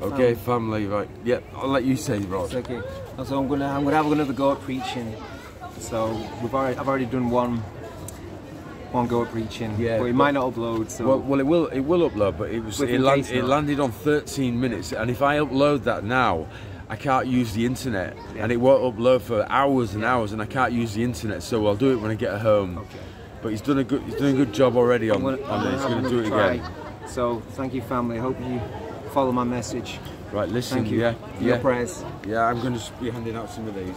Okay, family, right. Yeah, I'll let you say, Rob. It's okay. So I'm gonna I'm gonna have another go at preaching. So we've already I've already done one one go at preaching. Yeah, but it might not upload. So Well, well, it will it will upload, but it was it, land, it landed on 13 minutes, and if I upload that now, I can't use the internet, and it won't upload for hours and hours, and I can't use the internet. So I'll do it when I get home. Okay. But he's done a good he's done a good job already on, I'm gonna, on it. He's I'm going to gonna do it try. again. So thank you, family. I hope you follow my message. Right, listen, Thank you. yeah, Your yeah, prayers. yeah. I'm going to be handing out some of these.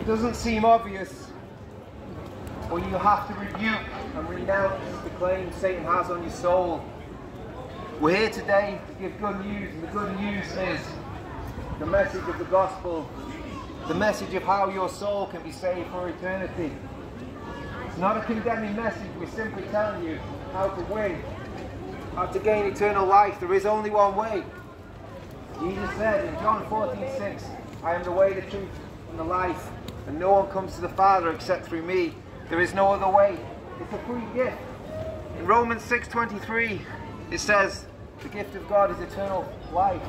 It doesn't seem obvious, but you have to rebuke and renounce the claim Satan has on your soul. We're here today to give good news, and the good news is the message of the gospel, the message of how your soul can be saved for eternity. Not a condemning message, we're simply telling you how to win, how to gain eternal life. There is only one way. Jesus said in John 14, 6, I am the way, the truth, and the life, and no one comes to the Father except through me. There is no other way. It's a free gift. In Romans 6.23, it says, the gift of God is eternal life.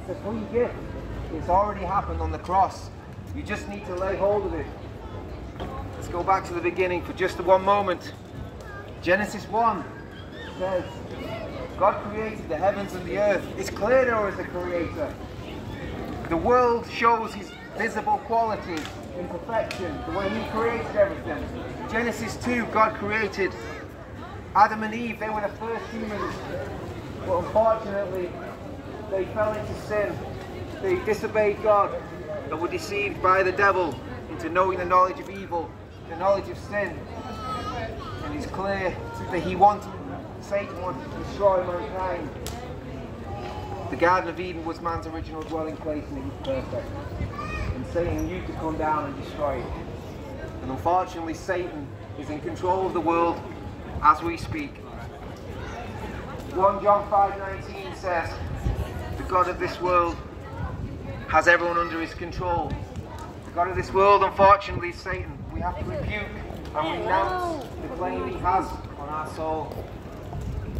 It's a free gift. It's already happened on the cross. You just need to lay hold of it. Let's go back to the beginning for just one moment. Genesis 1 says, God created the heavens and the earth. It's clear there is a creator. The world shows his visible qualities in perfection, the way he created everything. Genesis 2, God created Adam and Eve, they were the first humans. But unfortunately, they fell into sin. They disobeyed God and were deceived by the devil into knowing the knowledge of evil, the knowledge of sin. And it's clear that he wanted, Satan wanted to destroy mankind. The Garden of Eden was man's original dwelling place and it was perfect. And Satan knew to come down and destroy it. And unfortunately, Satan is in control of the world as we speak. 1 John 5:19 says, "The God of this world has everyone under his control." The God of this world, unfortunately, is Satan. We have to rebuke and renounce the claim he has on our soul.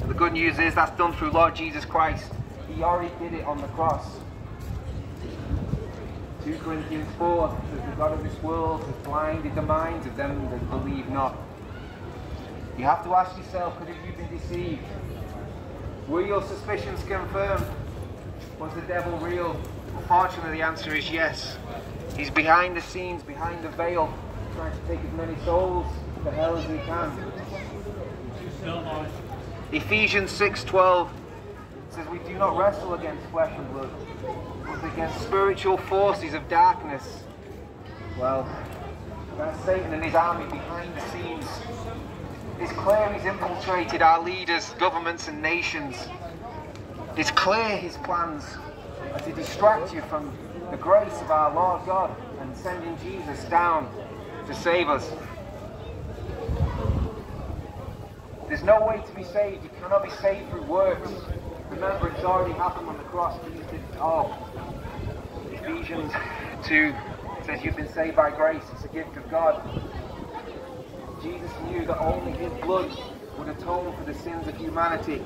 The good news is that's done through Lord Jesus Christ. He already did it on the cross. 2 Corinthians 4 says the God of this world has blinded the minds of them that believe not. You have to ask yourself, could have you been deceived? Were your suspicions confirmed? Was the devil real? Unfortunately, the answer is yes. He's behind the scenes, behind the veil, trying to take as many souls to hell as he can. Ephesians 6:12 says we do not wrestle against flesh and blood, but against spiritual forces of darkness. Well, that's Satan and his army behind the scenes. It's clear he's infiltrated our leaders, governments and nations. It's clear his plans are to distract you from the grace of our Lord God and sending Jesus down to save us. There's no way to be saved. You cannot be saved through works. Remember, it's already happened on the cross. All. Oh. Ephesians 2 says you've been saved by grace. It's a gift of God. Jesus knew that only his blood would atone for the sins of humanity.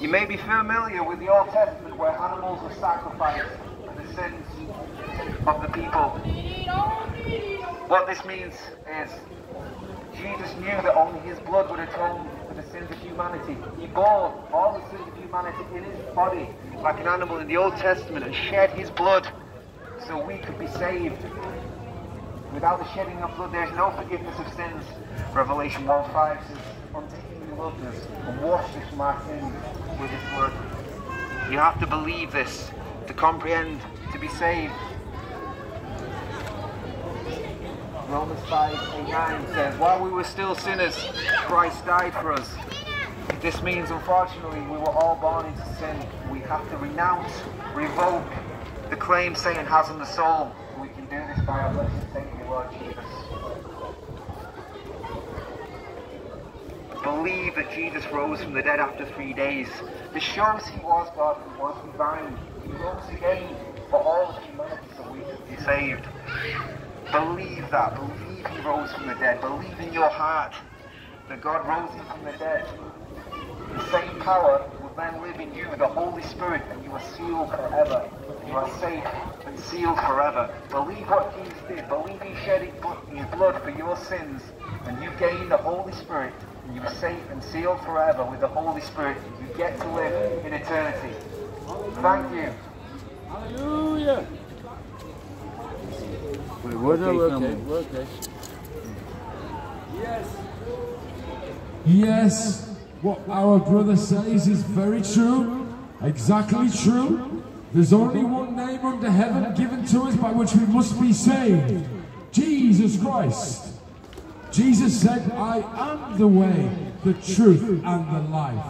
You may be familiar with the Old Testament where animals were sacrificed for the sins of the people. What this means is Jesus knew that only his blood would atone for the sins of humanity. He bore all the sins of humanity in his body like an animal in the Old Testament and shed his blood so we could be saved. Without the shedding of blood, there is no forgiveness of sins. Revelation 1 5 says, Unto him who loved us and washed us from our sins with his blood. You have to believe this to comprehend, to be saved. Romans 5 8 9 says, While we were still sinners, Christ died for us. This means, unfortunately, we were all born into sin. We have to renounce, revoke the claim Satan has on the soul. We can do this by our blessed Savior, Lord Jesus. Believe that Jesus rose from the dead after three days. The shows he was God and was divine. He rose again for all of humanity so we could be saved. Believe that. Believe he rose from the dead. Believe in your heart that God rose him from the dead. The same power will then live in you, the Holy Spirit, and you are sealed forever. You are safe and sealed forever. Believe what Jesus did. Believe he shed his blood for your sins, and you gain the Holy Spirit, and you are safe and sealed forever with the Holy Spirit. You get to live in eternity. Thank you. Hallelujah. Wait, we're, no, we're okay. We're okay. Yes. Yes. What our brother says is very true. Exactly true. There's only one name under heaven given to us by which we must be saved. Jesus Christ. Jesus said, I am the way, the truth, and the life.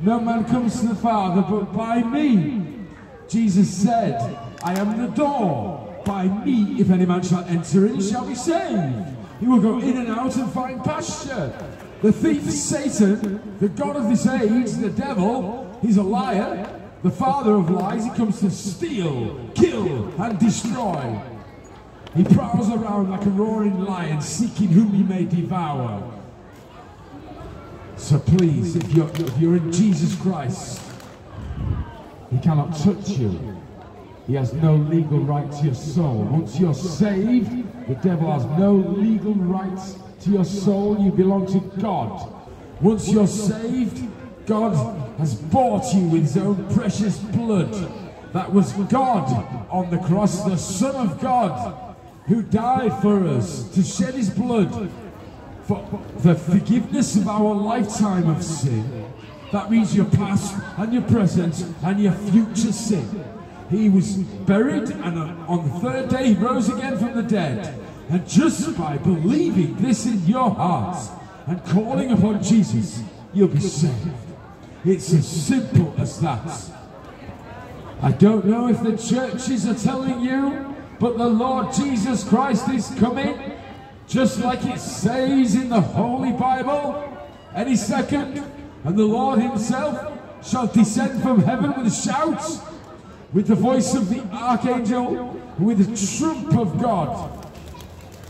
No man comes to the Father but by me. Jesus said, I am the door. By me, if any man shall enter in, shall be saved. He will go in and out and find pasture. The thief Satan, the God of this age, the devil, he's a liar, the father of lies. He comes to steal, kill, and destroy. He prowls around like a roaring lion, seeking whom he may devour. So please, if you're, if you're in Jesus Christ, he cannot touch you. He has no legal right to your soul. Once you're saved, the devil has no legal rights to your soul. You belong to God. Once you're saved, God has bought you with his own precious blood. That was God on the cross, the Son of God, who died for us to shed his blood for the forgiveness of our lifetime of sin. That means your past and your present and your future sin. He was buried and uh, on the third day he rose again from the dead. And just by believing this in your heart and calling upon Jesus, you'll be saved. It's as simple as that. I don't know if the churches are telling you, but the Lord Jesus Christ is coming, just like it says in the Holy Bible, any second, and the Lord himself shall descend from heaven with shouts with the voice of the archangel, with the trump of God.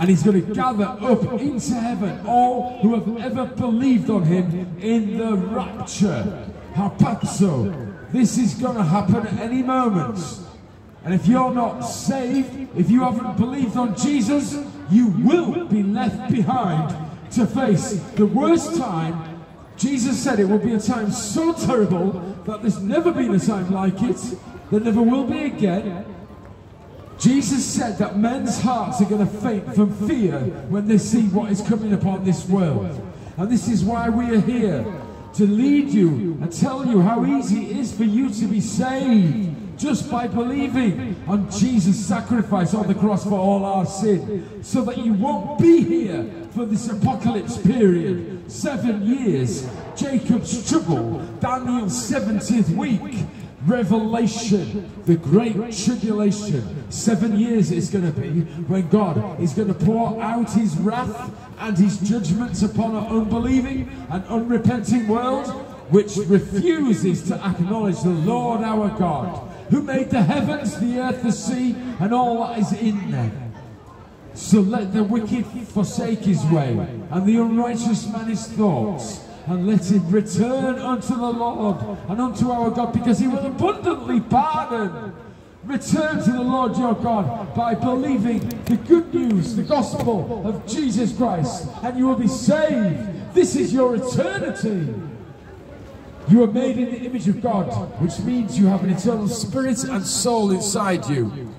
And he's going to gather up into heaven all who have ever believed on him in the rapture. Harpazo. This is going to happen at any moment. And if you're not saved, if you haven't believed on Jesus, you will be left behind to face the worst time. Jesus said it will be a time so terrible that there's never been a time like it. There never will be again. Jesus said that men's hearts are going to faint from fear when they see what is coming upon this world. And this is why we are here to lead you and tell you how easy it is for you to be saved just by believing on Jesus' sacrifice on the cross for all our sin, so that you won't be here for this apocalypse period. Seven years, Jacob's trouble, Daniel's 70th week, Revelation, the great tribulation. Seven years is going to be when God is going to pour out his wrath and his judgments upon an unbelieving and unrepenting world which refuses to acknowledge the Lord our God, who made the heavens, the earth, the sea, and all that is in them. So let the wicked forsake his way, and the unrighteous man his thoughts and let him return unto the Lord and unto our God because he will abundantly pardon. Return to the Lord your God by believing the good news, the gospel of Jesus Christ, and you will be saved. This is your eternity. You are made in the image of God, which means you have an eternal spirit and soul inside you.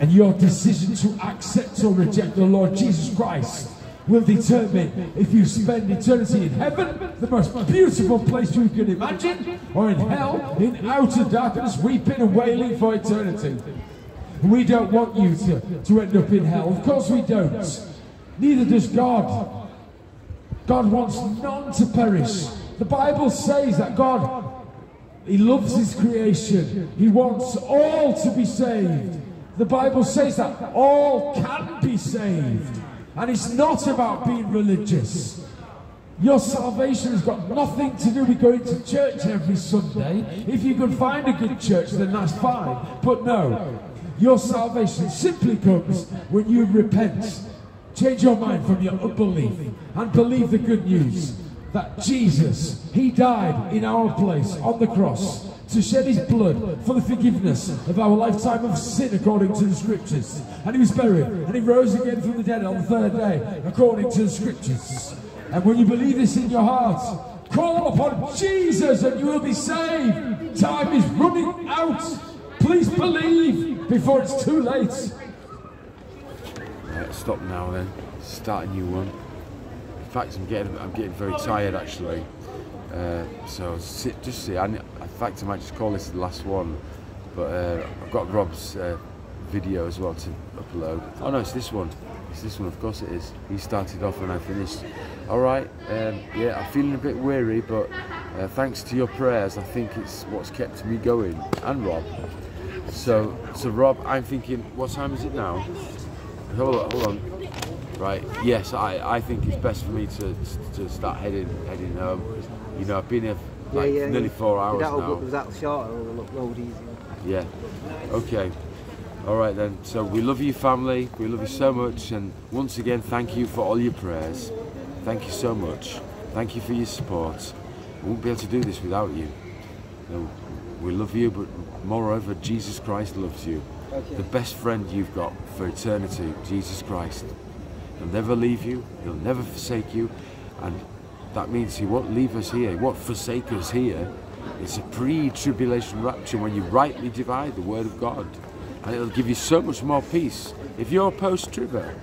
And your decision to accept or reject the Lord Jesus Christ will determine if you spend eternity in heaven, the most beautiful place you can imagine, or in hell, in outer darkness, weeping and wailing for eternity. We don't want you to, to end up in hell. Of course we don't. Neither does God. God wants none to perish. The Bible says that God, He loves His creation. He wants all to be saved. The Bible says that all can be saved. And it's not about being religious. Your salvation has got nothing to do with going to church every Sunday. If you can find a good church, then that's fine. But no, your salvation simply comes when you repent Change your mind from your unbelief and believe the good news that Jesus, He died in our place on the cross to shed His blood for the forgiveness of our lifetime of sin according to the Scriptures. And He was buried and He rose again from the dead on the third day according to the Scriptures. And when you believe this in your heart, call upon Jesus and you will be saved. Time is running out. Please believe before it's too late. Right, stop now then. Start a new one. In fact, I'm getting I'm getting very tired actually. Uh, so sit, just see. I, in fact, I might just call this the last one. But uh, I've got Rob's uh, video as well to upload. Oh no, it's this one. It's this one. Of course it is. He started off and I finished. All right. Um, yeah, I'm feeling a bit weary, but uh, thanks to your prayers, I think it's what's kept me going. And Rob. So, so Rob, I'm thinking. What time is it now? Hold on. Hold on. Right. Yes, I, I think it's best for me to to start heading heading home. You know, I've been here like nearly four hours That'll now. Was that shorter or look load easier? Yeah. Okay. All right then. So we love you, family. We love you so much, and once again, thank you for all your prayers. Thank you so much. Thank you for your support. We won't be able to do this without you. Know, we love you, but moreover, Jesus Christ loves you. Okay. The best friend you've got for eternity, Jesus Christ. He'll never leave you. He'll never forsake you, and that means he won't leave us here. He won't forsake us here. It's a pre-tribulation rapture when you rightly divide the word of God, and it'll give you so much more peace. If you're a post-tribber,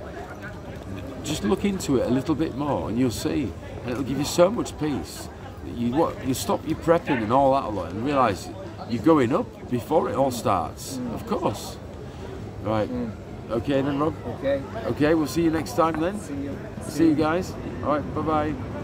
just look into it a little bit more, and you'll see, and it'll give you so much peace. You what? You stop your prepping and all that a lot, and realise you're going up before it all starts. Of course. Right. Okay then, Rob. Okay. Okay, we'll see you next time then. See you. See you guys. All right. Bye bye.